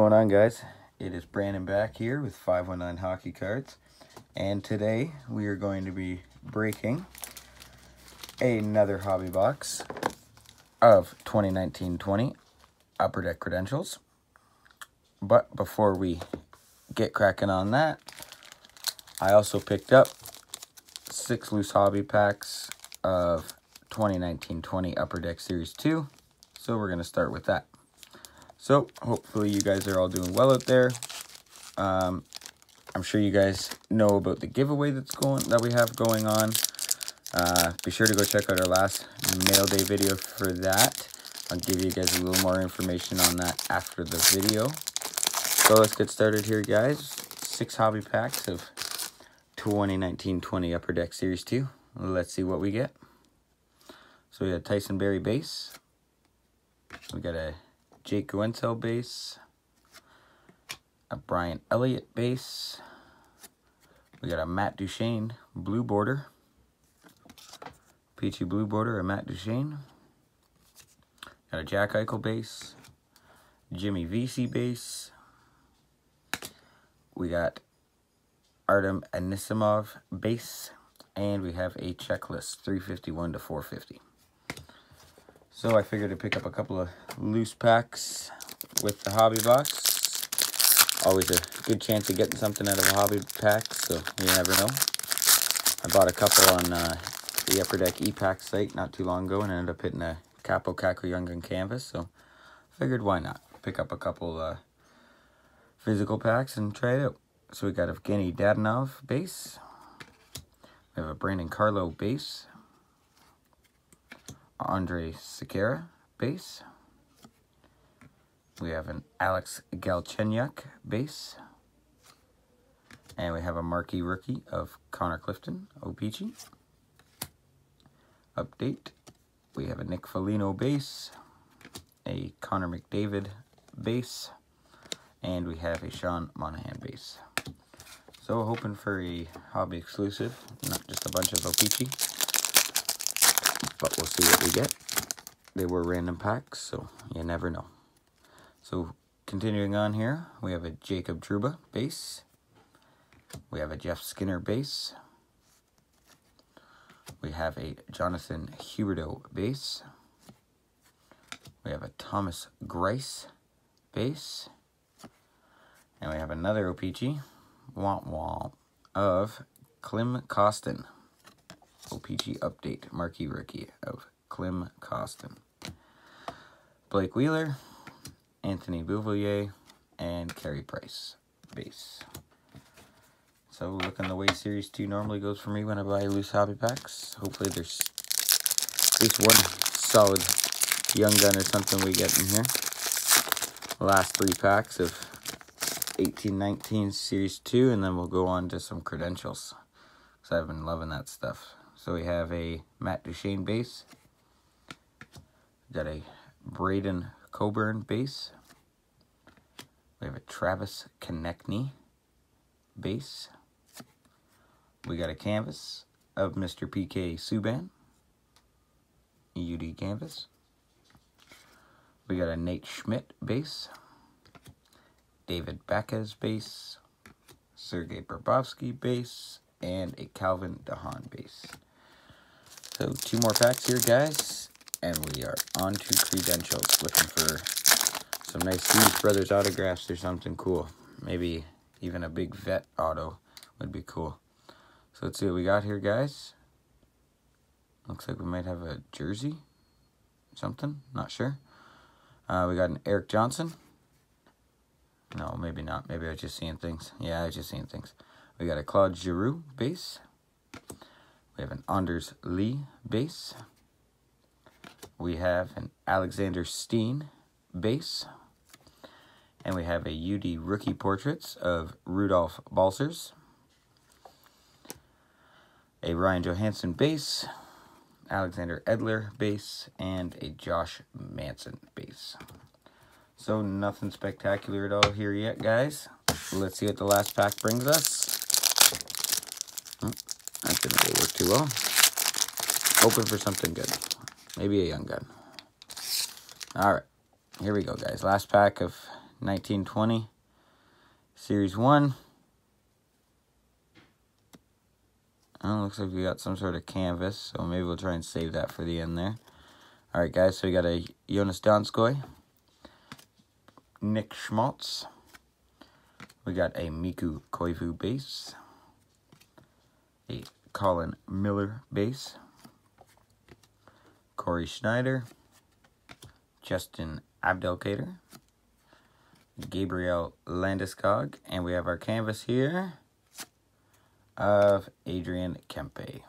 going on guys? It is Brandon back here with 519 Hockey Cards. And today we are going to be breaking another hobby box of 2019-20 Upper Deck Credentials. But before we get cracking on that, I also picked up six loose hobby packs of 2019-20 Upper Deck Series 2. So we're going to start with that. So hopefully you guys are all doing well out there. Um, I'm sure you guys know about the giveaway that's going that we have going on. Uh, be sure to go check out our last mail day video for that. I'll give you guys a little more information on that after the video. So let's get started here, guys. Six hobby packs of 2019-20 Upper Deck Series 2. Let's see what we get. So we got Tyson Barrie base. We got a Jake Guentzel base, a Brian Elliott base, we got a Matt Duchene blue border, peachy blue border, a Matt Duchene, got a Jack Eichel base, Jimmy Vesey base, we got Artem Anisimov base, and we have a checklist 351 to 450. So I figured to pick up a couple of loose packs with the hobby box. Always a good chance of getting something out of a hobby pack, so you never know. I bought a couple on uh, the Upper Deck e-pack site not too long ago and ended up hitting a Kaapo Kakko Young Gun canvas, so figured why not pick up a couple uh, physical packs and try it out. So we got a Evgeny Dadonov base. We have a Brandon Carlo base. Andrej Sekera base. We have an Alex Galchenyuk base. And we have a marquee rookie of Connor Clifton, O-Pee-Chee. Update. We have a Nick Foligno base, a Connor McDavid base, and we have a Sean Monahan base. So hoping for a hobby exclusive, not just a bunch of O-Pee-Chee but we'll see what we get. They were random packs, so you never know. So continuing on here, we have a Jacob Trouba base. We have a Jeff Skinner base. We have a Jonathan Huberdeau base. We have a Thomas Greiss base. And we have another O-Pee-Chee, Womp Womp, of Klim Kostin. O-Pee-Chee update marquee rookie of Klim Kostin. Blake Wheeler, Anthony Beauvillier, and Carey Price base. So looking the way Series 2 normally goes for me when I buy loose hobby packs. Hopefully there's at least one solid young gun or something we get in here. last three packs of 1819 Series 2 and then we'll go on to some credentials. Because I've been loving that stuff. So we have a Matt Duchene base. Got a Braydon Coburn base. We have a Travis Konecny base. We got a canvas of Mr. PK Subban. UD canvas. We got a Nate Schmidt base. David Backes base. Sergei Bobrovsky base. And a Calvin DeHaan base. So two more packs here, guys. And we are on to credentials. Looking for some nice Hughes Brothers autographs or something cool. Maybe even a big vet auto would be cool. So let's see what we got here, guys. Looks like we might have a jersey. Something. Not sure. Uh, we got an Erik Johnson. No, maybe not. Maybe I was just seeing things. Yeah, I was just seeing things. We got a Claude Giroux base. We have an Anders Lee base. We have an Alexander Steen base. And we have a UD rookie portraits of Rudolfs Balcers. A Ryan Johansen base. Alexander Edler base. And a Josh Manson base. So nothing spectacular at all here yet, guys. Let's see what the last pack brings us. That didn't really work too well. Hoping for something good. Maybe a young gun. Alright. Here we go, guys. Last pack of 1920 Series 1. Oh, looks like we got some sort of canvas, so maybe we'll try and save that for the end there. Alright guys, so we got a Joonas Donskoi, Nick Schmaltz, we got a Mikko Koivu base, a Colin Miller base, Cory Schneider, Justin Abdelkader, Gabriel Landeskog, and we have our canvas here of Adrian Kempe.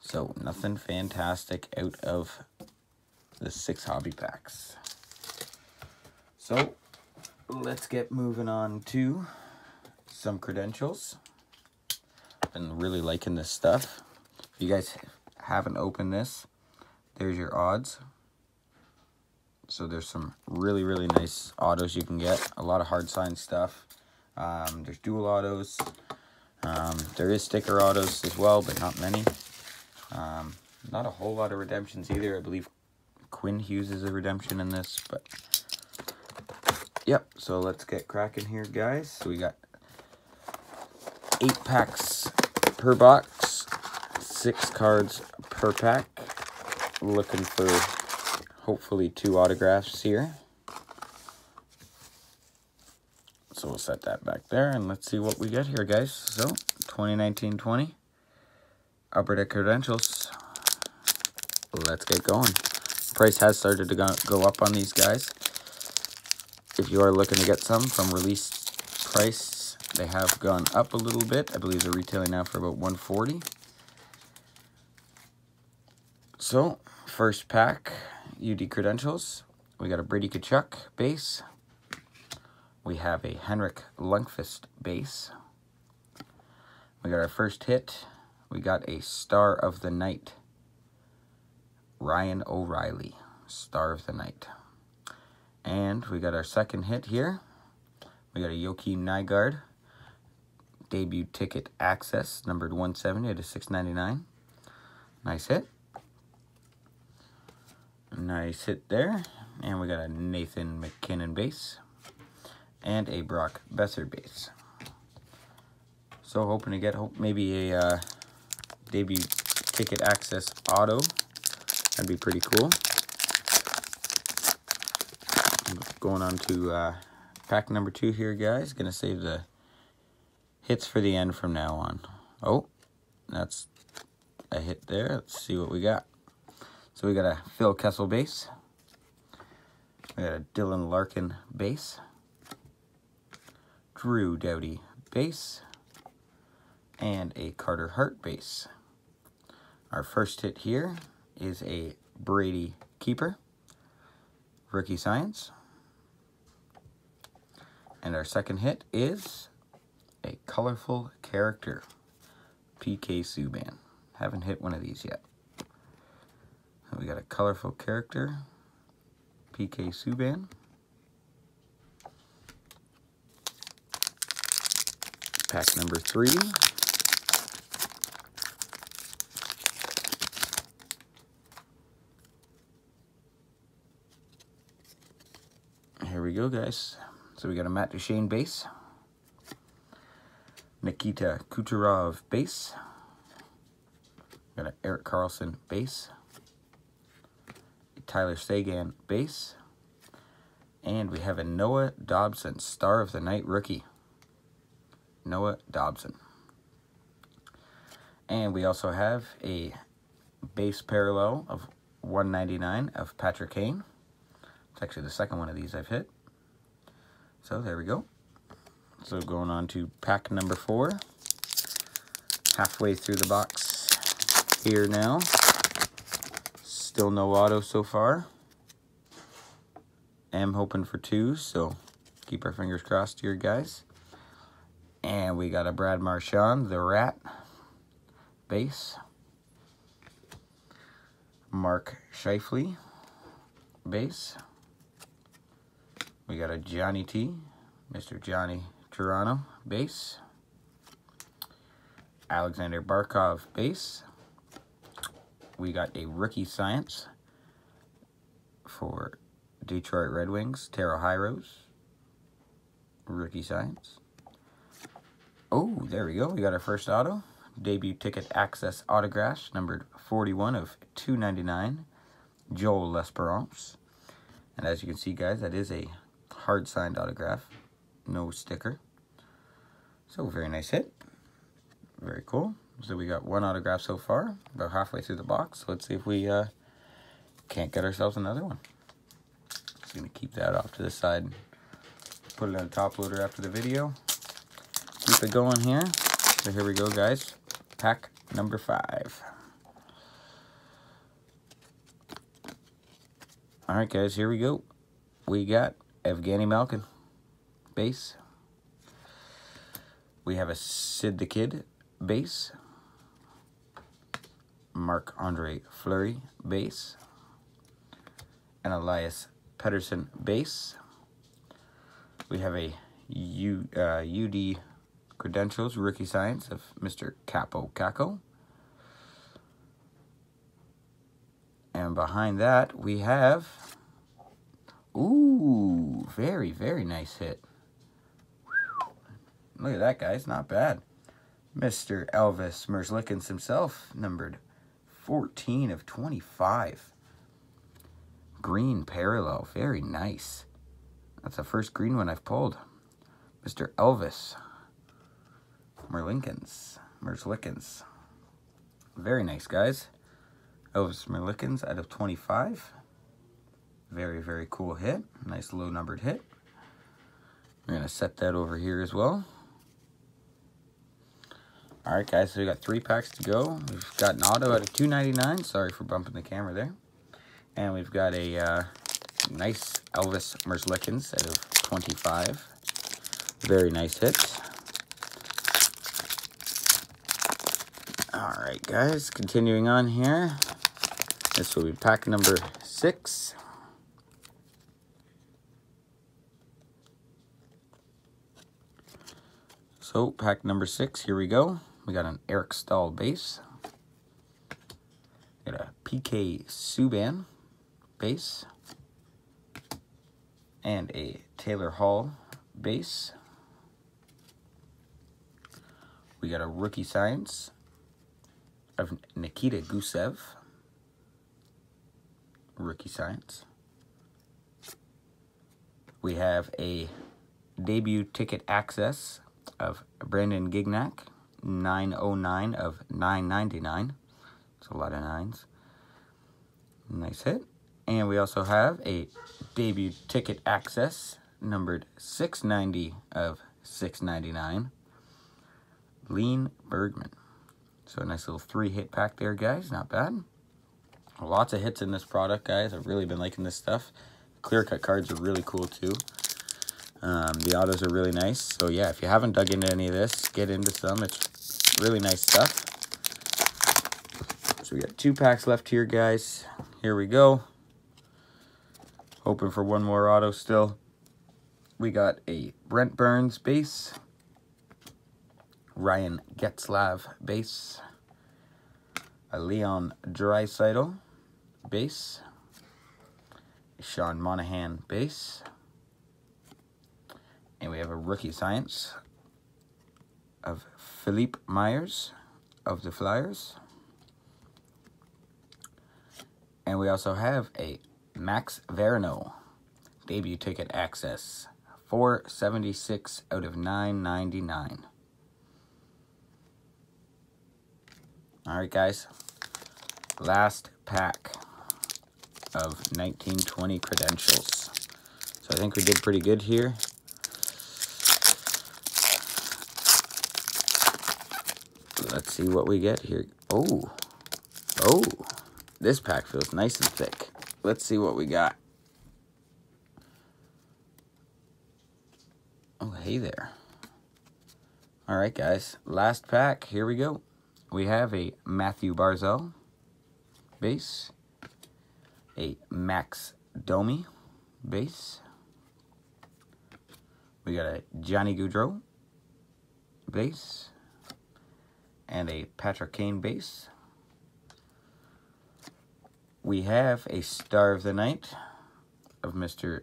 So nothing fantastic out of the six hobby packs. So let's get moving on to some credentials. Been really liking this stuff. If you guys haven't opened this, there's your odds. So there's some really, really nice autos you can get. A lot of hard sign stuff. Um, there's dual autos. Um, there is sticker autos as well, but not many. Um, not a whole lot of redemptions either. I believe Quinn Hughes is a redemption in this, but yep. So let's get cracking here, guys. So we got eight packs per box, six cards per pack. Looking for hopefully two autographs here. So we'll set that back there and let's see what we get here, guys. So 2019-20 upper deck credentials. Let's get going. Price has started to go, go up on these guys. If you are looking to get some from release price, they have gone up a little bit. I believe they're retailing now for about 140 So, first pack, UD credentials. We got a Brady Tkachuk base. We have a Henrik Lundqvist base. We got our first hit, we got a Star of the Night. Ryan O'Reilly, Star of the Night. And we got our second hit here. We got a Joakim Nygard. Debut ticket access, numbered 170 to 699. Nice hit. Nice hit there. And we got a Nathan MacKinnon base. And a Brock Boeser base. So hoping to get hope maybe a uh, debut ticket access auto. That'd be pretty cool. Going on to uh, pack number two here, guys. Gonna save the hits for the end from now on. Oh, that's a hit there. Let's see what we got. So we got a Phil Kessel base. We got a Dylan Larkin base. Drew Doughty base. And a Carter Hart base. Our first hit here is a Brady Keeper, Rookie Science. And our second hit is a Colorful Character, PK Subban. Haven't hit one of these yet. we got a Colorful Character, PK Subban. Pack number three. Here we go, guys. So we got a Matt Duchene base. Nikita Kucherov base. Got an Erik Karlsson base. Tyler Seguin base. And we have a Noah Dobson, Star of the Night rookie. Noah Dobson. And we also have a base parallel of 199 of Patrick Kane. It's actually the second one of these I've hit. So there we go. So going on to pack number four. Halfway through the box here now. Still no auto so far. Am hoping for two, so keep our fingers crossed here, guys. And we got a Brad Marchand, the Rat, base. Mark Scheifele, base. We got a Johnny T, Mr. Johnny Toronto, base. Alexander Barkov, base. We got a Rookie Science for Detroit Red Wings, Taro Hirose, Rookie Science. Oh, there we go. We got our first auto. Debut ticket access autographs, numbered 41 of 299. Joel L'Esperance. And as you can see, guys, that is a hard signed autograph. No sticker. So, very nice hit. Very cool. So, we got one autograph so far, about halfway through the box. Let's see if we uh, can't get ourselves another one. Just to keep that off to the side. Put it on a top loader after the video. Keep it going here. So, here we go, guys. Pack number five. All right, guys, here we go. We got Evgeny Malkin, base. We have a Sid the Kid, base. Marc-Andre Fleury, base. And Elias Pettersson, base. We have a U, uh, UD credentials, rookie science of Mr. Kaapo Kakko. And behind that, we have... Ooh, very, very nice hit. Look at that, guys. Not bad. Mr. Elvis Merzlikins himself, numbered 14 of 25. Green parallel. Very nice. That's the first green one I've pulled. Mr. Elvis Merlinkins. Merzlikins. Very nice, guys. Elvis Merlikins out of 25. Very, very cool hit. Nice low numbered hit. We're going to set that over here as well. All right, guys, so we got three packs to go. We've got an auto out of 299. Sorry for bumping the camera there. And we've got a uh, nice Elvis Merzlikins out of 25. Very nice hit. All right, guys, continuing on here. This will be pack number six. So, pack number six, here we go. We got an Eric Staal base. We Got a PK Subban base. And a Taylor Hall base. We got a rookie science of Nikita Gusev rookie science. We have a debut ticket access of Brandon Gignac, 909 of 999. It's a lot of nines. Nice hit. And we also have a debut ticket access numbered 690 of 699. Lean Bergmann. So a nice little three hit pack there, guys. Not bad. Lots of hits in this product, guys. I've really been liking this stuff. Clear cut cards are really cool too. Um, the autos are really nice. So yeah, if you haven't dug into any of this, get into some. It's really nice stuff. So we got two packs left here, guys. Here we go. Hoping for one more auto still. We got a Brent Burns base. Ryan Getzlaf base. A Leon Draisaitl base. Sean Monahan base. And we have a rookie science of Philippe Myers of the Flyers. And we also have a Max Veronneau debut ticket access. 476 out of 999. Alright guys, last pack of 1920 credentials. So I think we did pretty good here. Let's see what we get here. Oh, oh, this pack feels nice and thick. Let's see what we got. Oh, hey there. All right, guys, last pack. Here we go. We have a Mathew Barzal base, a Max Domi base. We got a Johnny Gaudreau base and a Patrick Kane base. We have a Star of the Night of Mr.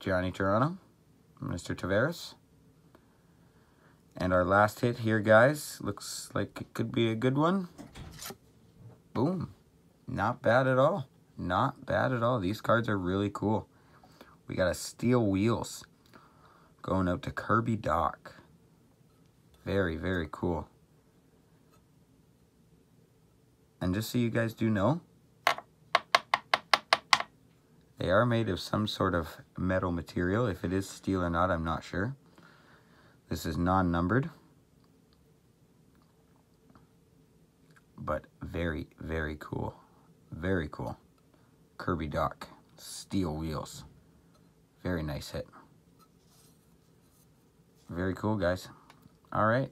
Johnny Toronto Mr. Tavares. And our last hit here, guys, looks like it could be a good one. Boom. Not bad at all. Not bad at all. These cards are really cool. We got a Steel Wheels going out to Kirby Dach. Very, very cool. And just so you guys do know, they are made of some sort of metal material. If it is steel or not, I'm not sure. This is non-numbered. But very, very cool. Very cool. Kirby Dach. Steel wheels. Very nice hit. Very cool, guys. All right.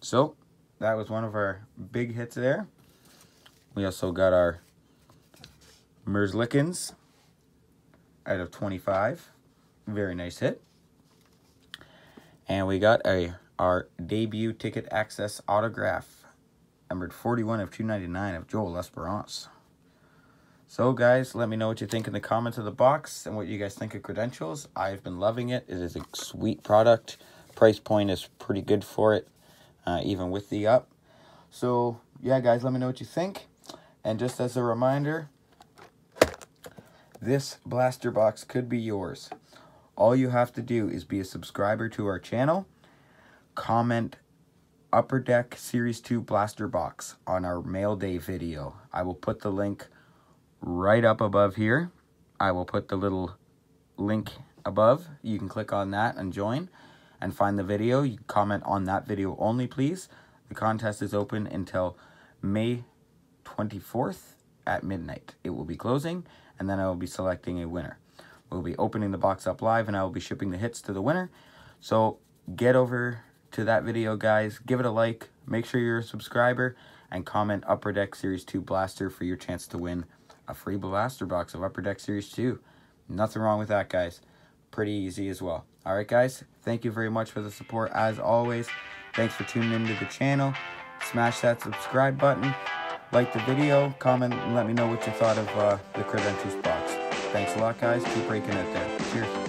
So, that was one of our big hits there. We also got our Merzlikins out of 25. Very nice hit. And we got a our debut ticket access autograph, numbered 41 of 299 of Joel Esperance. So guys, let me know what you think in the comments of the box and what you guys think of credentials. I've been loving it. It is a sweet product. Price point is pretty good for it, uh, even with the up. So yeah, guys, let me know what you think. And just as a reminder, this blaster box could be yours. All you have to do is be a subscriber to our channel, comment Upper Deck Series 2 Blaster Box on our mail day video. I will put the link right up above here. I will put the little link above. You can click on that and join and find the video. You comment on that video only, please. The contest is open until May 24th at midnight. It will be closing, and then I will be selecting a winner. We'll be opening the box up live and I will be shipping the hits to the winner. So get over to that video, guys. Give it a like. Make sure you're a subscriber and comment Upper Deck Series 2 Blaster for your chance to win a free blaster box of Upper Deck Series 2. Nothing wrong with that, guys. Pretty easy as well. All right, guys. Thank you very much for the support as always. Thanks for tuning into the channel. Smash that subscribe button. Like the video. Comment and let me know what you thought of uh, the credentials box. Thanks a lot, guys. Keep breaking it there. Cheers.